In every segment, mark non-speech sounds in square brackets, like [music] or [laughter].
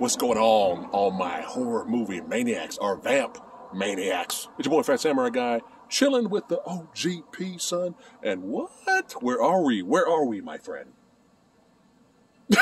What's going on, all my horror movie maniacs or vamp maniacs? It's your boy Phat Samurai Guy, chilling with the OGP son. And what? Where are we? Where are we, my friend? [laughs]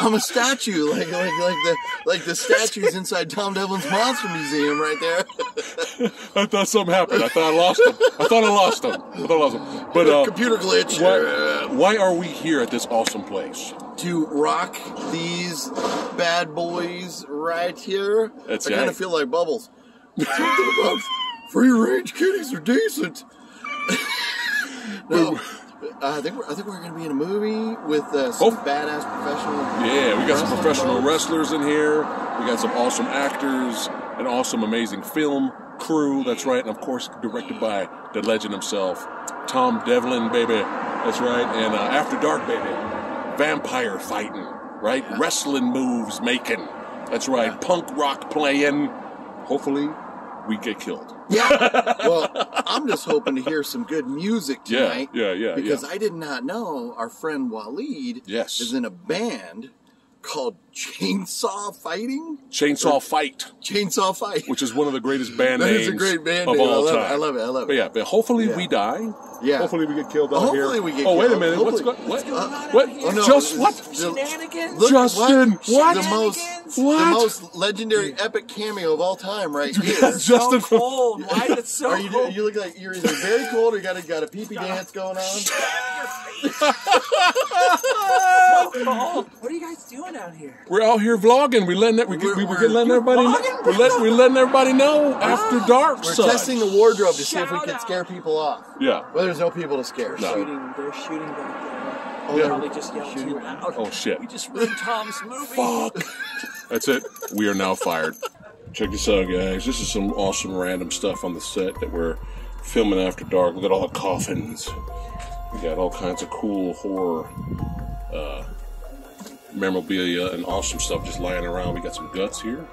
I'm a statue, like like like the like the statues inside Tom Devlin's Monster Museum, right there. [laughs] I thought something happened. I thought I lost him. I thought I lost him. I thought I lost him. But [laughs] uh, Computer glitch. why, why are we here at this awesome place? To rock these bad boys right here. That's I kind of feel like bubbles. Something [laughs] about free range kitties are decent. [laughs] no, I think we're, I think we're going to be in a movie with uh, some Oh. badass professional. Yeah, we got some professional wrestlers in here. We got some awesome actors, an awesome, amazing film crew. That's right, and of course, directed by the legend himself, Tom Devlin, baby. That's right, and uh, After Dark, baby. Vampire fighting, right? Wrestling moves making. That's right, punk rock playing. Hopefully, we get killed. Yeah. [laughs] well, I'm just hoping to hear some good music Yeah, tonight. yeah, yeah, Because yeah. I did not know our friend Walid Yes. is in a band called Chainsaw Fighting. Chainsaw Fight, Chainsaw Fight. which is one of the greatest [laughs] band That names is a great band of name. I all love it. time. I love it. I love it. But yeah, but hopefully Yeah. we die. Yeah. Hopefully we get killed out here. Hopefully we get Oh wait a killed. minute. What's Hopefully- going? What? Uh, what? Oh, no, Just it's- what? the- Shenanigans? Look, Justin, what? The most, What? the most legendary epic cameo of all time, right [laughs] here. Justin so from cold. Why is it so Are you, cold? you look like you're either very cold or you got a got a pee pee dance going on. [laughs] so cold. What are you guys doing out here? We're out here vlogging. We letting that we, we, we We're- letting everybody know. We're letting we letting everybody know after dark. We're son. testing the wardrobe to see if we can out. scare people off. Yeah. Well, there's no people to scare. No. So. Shooting. They're shooting back there. Oh, Yeah. they're Probably just yelled shooting. too loud. Oh shit. We just ruined Tom's movie. Fuck. That's it. We are now fired. Check this out, guys. This is some awesome random stuff on the set that we're filming after dark. Look at all the coffins. We got all kinds of cool horror uh, memorabilia and awesome stuff just lying around. We got some guts here.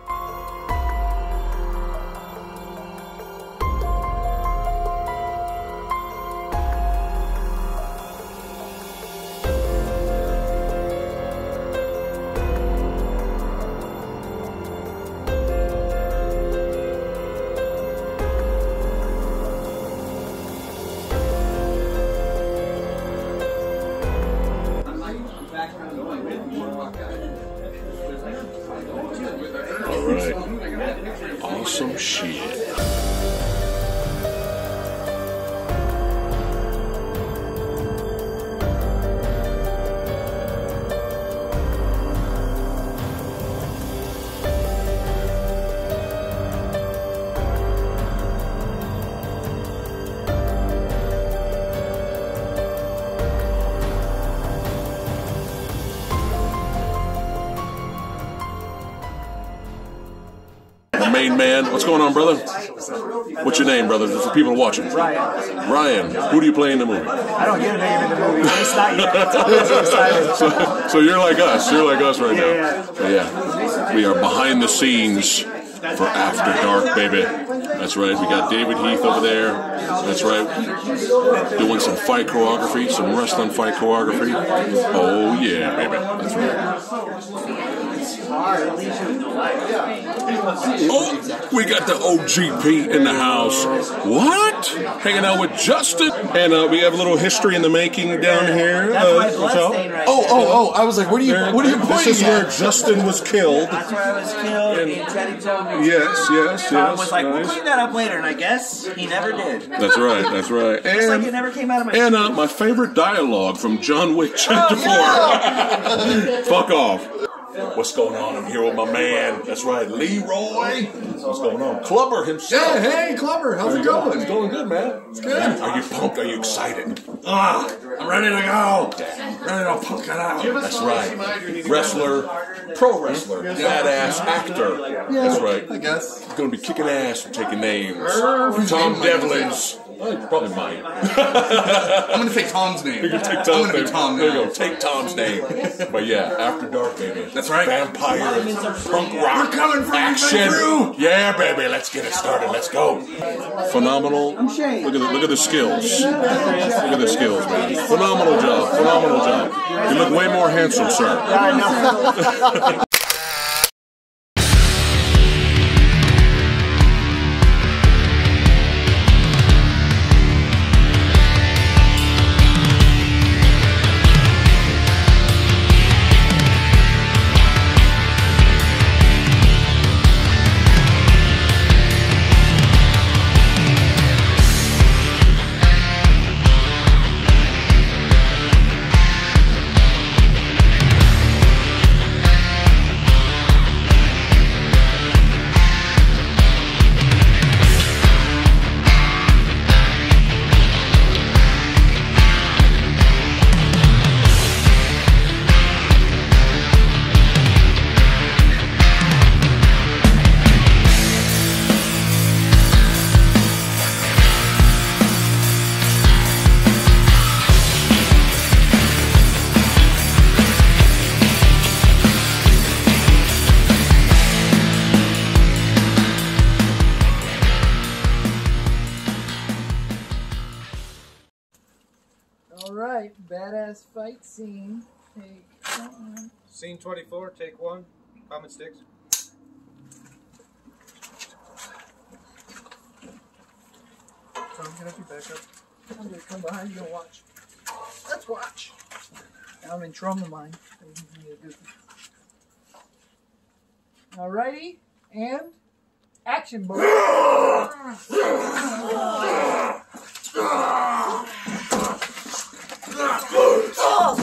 Awesome shit. Main man. What's going on, brother? What's your name, brother? There's some people watching. Ryan. Ryan. Who do you play in the movie? I don't get a name in the movie. Least not yet. So. So, you're like us. You're like us right now. Yeah, yeah, we are behind the scenes for After Dark, baby. That's right. We got David Heath over there. That's right. Doing some fight choreography, some wrestling fight choreography. Oh yeah, baby. That's right. Oh, we got the OGP in the house. What? Hanging out with Justin, and uh, we have a little history in the making down here. Uh, so- right Oh, oh, oh! I was like, what are you, what are you pointing this is where? Justin was killed. That's where I was killed. And Teddy told me. Yes, yes, Tom yes. was like, we'll clean that up later, and I guess he never did. That's right, that's right. [laughs] It's like it And, never came out of my. and uh, my favorite dialogue from John Wick Chapter 4. [laughs] Fuck off. What's going on? I'm here with my man. That's right, Leroy. What's going on? Clubber himself. Yeah, hey, Clever, how's it going? It's going? going good, man. It's good. Are you pumped? Are you excited? Ah, I'm ready to go. Ready to punk it out. That's right. Wrestler, pro wrestler, badass actor. That's right. I guess. He's gonna be kicking ass and taking names. Tom Devlin's. Oh, probably mine. [laughs] I'm gonna take Tom's name. You can take I'm gonna be name. Tom There you now. go. Take Tom's name. But yeah, After Dark, baby. That's right. Vampire, punk rock, We're coming for action. big crew. Yeah, baby. Let's get it started. Let's go. Phenomenal. Look at the look at the skills. Look at the skills, man. Phenomenal job. Phenomenal job. You look way more handsome, sir. [laughs] right, badass fight scene. Take one. Scene 24, take one. Comment sticks. Tom, can I have you back up? I'm gonna come behind you and watch. Let's watch. I'm in trauma mind. Alrighty, and action, [laughs] [laughs]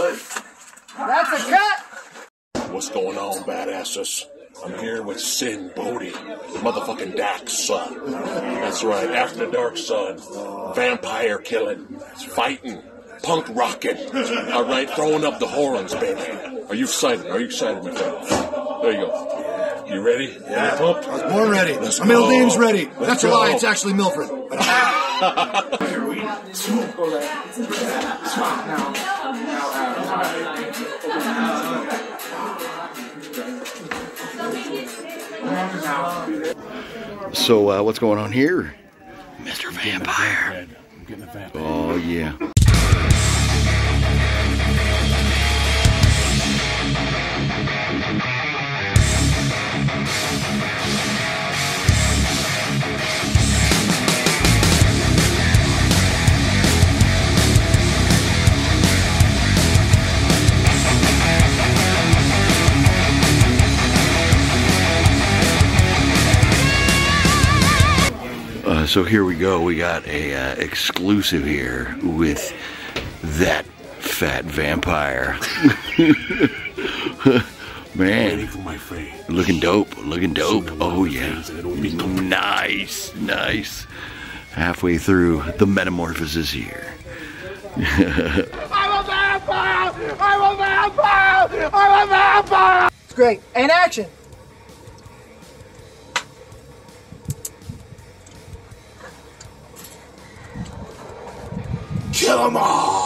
boys. That's a cut. What's going on, badasses? I'm here with Sinn Bodhi, motherfucking Dak's son. That's right, After Dark son. Vampire killing, fighting, punk rocking. All right, throwing up the horns, baby. Are you excited? Are you excited, my friend? There you go. You ready? Yeah. Pumped? I was born ready. Let's My middle go. name's ready. Let's That's a lie. It's actually Milford. [laughs] So, uh, what's going on here? Mr. Vampire. Oh, yeah. So here we go. We got a uh, exclusive here with that fat vampire. [laughs] Man, for my looking dope. Looking dope. Oh yeah. Nice, nice. Halfway through the metamorphosis here. It's great. And action. 'Em all.